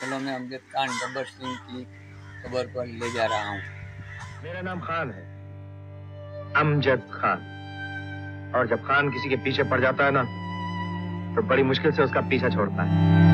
चलो मैं अमजद खान, गब्बर सिंह की खबर पर ले जा रहा हूँ। मेरा नाम खान है। अमजद खान। और जब खान किसी के पीछे पड़ जाता है ना तो बड़ी मुश्किल से उसका पीछा छोड़ता है।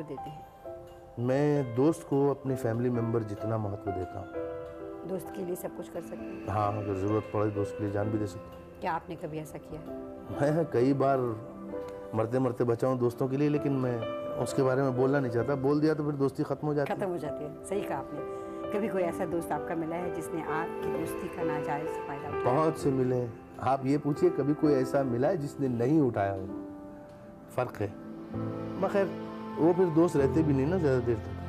महत्व देते हैं। मैं दोस्त को अपनी फैमिली मेंबर जितना महत्व देता हूँ। दोस्त के लिए सब कुछ कर सकते हैं? हाँ अगर ज़रूरत पड़े दोस्त के लिए जान भी दे सकता हूँ। क्या आपने कभी ऐसा किया? है मैं कई बार मरते मरते बचाऊँ दोस्तों के लिए लेकिन मैं उसके बारे में बोलना नहीं चाहता। बोल दिया तो फिर दोस्ती खत्म हो जाती खत्म हो जाती है। सही कहा आपने। कभी कोई ऐसा दोस्त आपका मिला है जिसने आपकी दोस्ती का नाजायज फ़ायदा उठाया? बहुत से मिले। आप ये पूछिए कभी कोई ऐसा मिला है जिसने नहीं उठाया हो? फ़र्क है। मगर वो फिर दोस्त रहते भी नहीं ना ज़्यादा देर तक।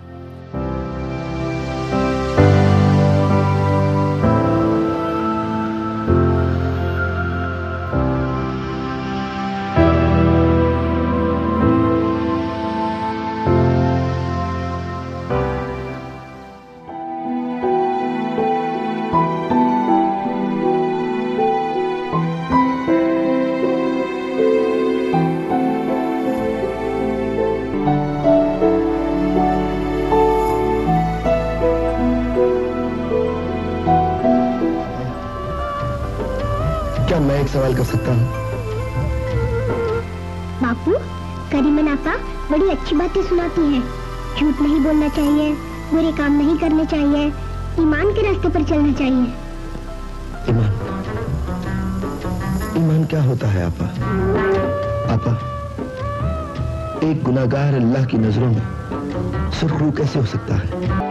सवाल कर सकता हूँ। बापू करीमन आपा बड़ी अच्छी बातें सुनाती हैं। झूठ नहीं बोलना चाहिए बुरे काम नहीं करने चाहिए ईमान के रास्ते पर चलना चाहिए। ईमान। ईमान क्या होता है आपा? आपा एक गुनागार अल्लाह की नज़रों में सुरखरू कैसे हो सकता है?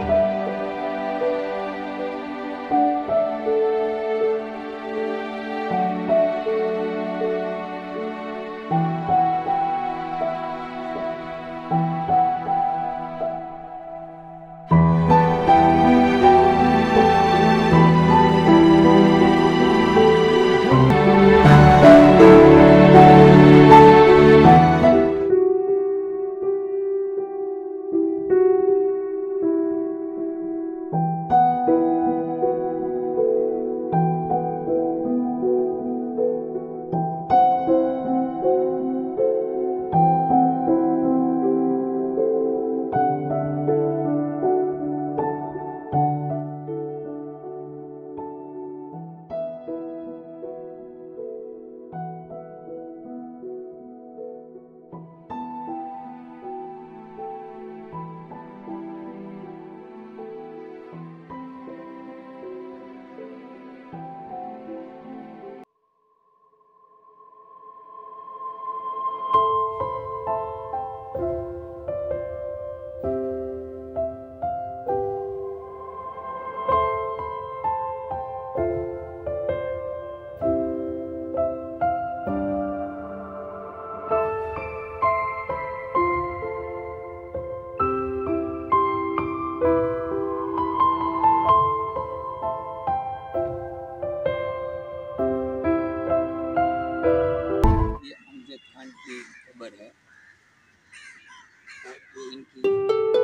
i will